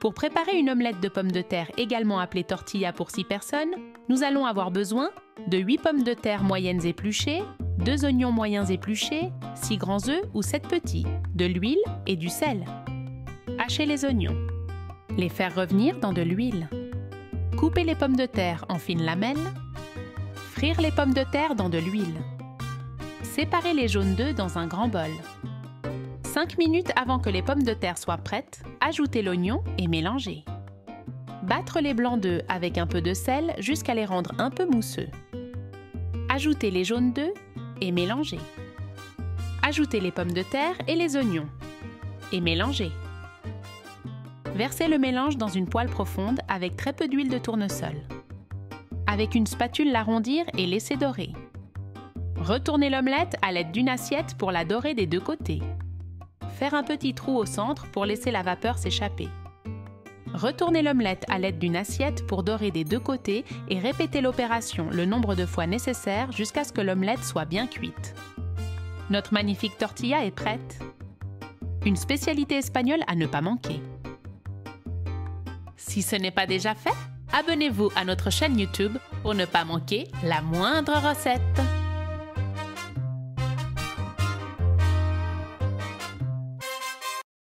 Pour préparer une omelette de pommes de terre également appelée tortilla pour 6 personnes, nous allons avoir besoin de 8 pommes de terre moyennes épluchées, 2 oignons moyens épluchés, 6 grands œufs ou 7 petits, de l'huile et du sel. Hacher les oignons. Les faire revenir dans de l'huile. Couper les pommes de terre en fines lamelles. Frire les pommes de terre dans de l'huile. Séparer les jaunes d'œufs dans un grand bol. 5 minutes avant que les pommes de terre soient prêtes, ajoutez l'oignon et mélangez. Battre les blancs d'œufs avec un peu de sel jusqu'à les rendre un peu mousseux. Ajoutez les jaunes d'œufs et mélangez. Ajoutez les pommes de terre et les oignons et mélangez. Versez le mélange dans une poêle profonde avec très peu d'huile de tournesol. Avec une spatule l'arrondir et laisser dorer. Retournez l'omelette à l'aide d'une assiette pour la dorer des deux côtés. Faire un petit trou au centre pour laisser la vapeur s'échapper. Retournez l'omelette à l'aide d'une assiette pour dorer des deux côtés et répétez l'opération le nombre de fois nécessaire jusqu'à ce que l'omelette soit bien cuite. Notre magnifique tortilla est prête. Une spécialité espagnole à ne pas manquer. Si ce n'est pas déjà fait, abonnez-vous à notre chaîne YouTube pour ne pas manquer la moindre recette.